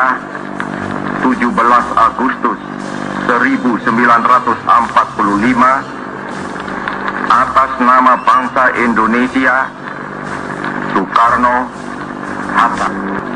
Jakarta, 17 Agustus 1945 atas nama bangsa Indonesia Soekarno Hatta.